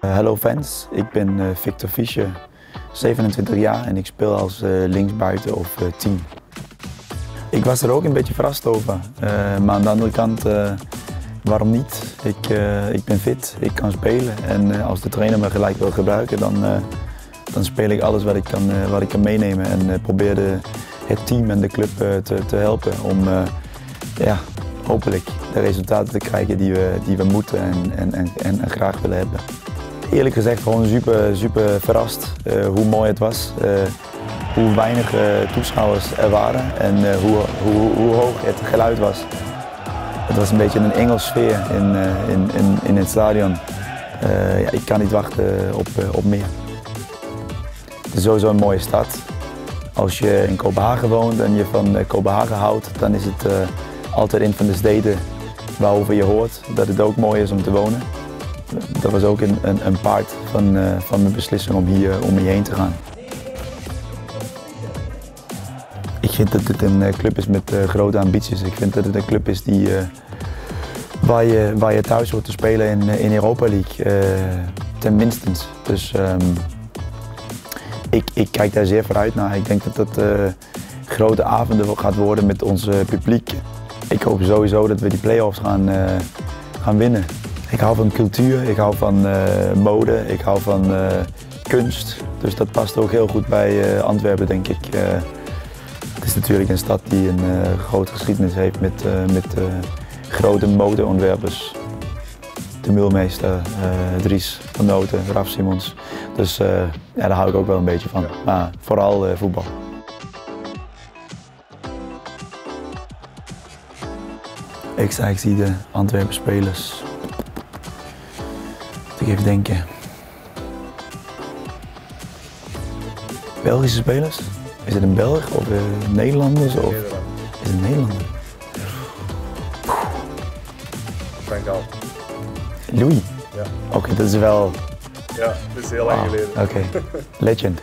Hallo fans, ik ben uh, Victor Fischer, 27 jaar en ik speel als uh, linksbuiten of uh, team. Ik was er ook een beetje verrast over, maar aan de andere kant, waarom niet? Ik, ik ben fit, ik kan spelen en als de trainer me gelijk wil gebruiken, dan, dan speel ik alles wat ik kan, wat ik kan meenemen en probeer de, het team en de club te, te helpen om ja, hopelijk de resultaten te krijgen die we, die we moeten en, en, en, en graag willen hebben eerlijk gezegd gewoon super, super verrast uh, hoe mooi het was. Uh, hoe weinig uh, toeschouwers er waren en hoe, hoe, hoe, hoog het geluid was. Het was een beetje een Engels sfeer in, in, in, in het stadion. ja, ik kan niet wachten op, op meer. Het is sowieso een mooie stad. Als je in Kopenhagen woont en je van Kopenhagen houdt, dan is het altijd een van de steden waarover je hoort dat het ook mooi is om te wonen dat was ook een, een, een part van, uh, van mijn beslissing om hier om hierheen te gaan. Ik vind dat het een eh, club is met grote ambities. Ik vind dat het een club is die, waar, je, waar je thuis hoort te spelen in, in Europa League. ten minste. Dus um, ik, ik kijk daar zeer vooruit naar. Ik denk dat dat grote avonden gaat worden met ons publiek. Ik hoop sowieso dat we die play-offs gaan, gaan winnen. Ik hou van cultuur, ik hou van uh, mode, ik hou van uh, kunst. Dus dat past ook heel goed bij uh, Antwerpen, denk ik. het is natuurlijk een stad die een grote geschiedenis heeft met, met grote modeontwerpers. De Mulmeester, Dries van Noten, Raf Simons. Dus ja, daar hou ik ook wel een beetje van. Maar vooral voetbal. Ik, ik zie de Antwerpen spelers even denken. Belgische spelers? Is het een Belg of een Nederlanders? Of... Is het een Nederlander? Frank Al. Louis? Ja. Oké, okay, dat is wel... Ja, dat is heel lang geleden. Oké, legend.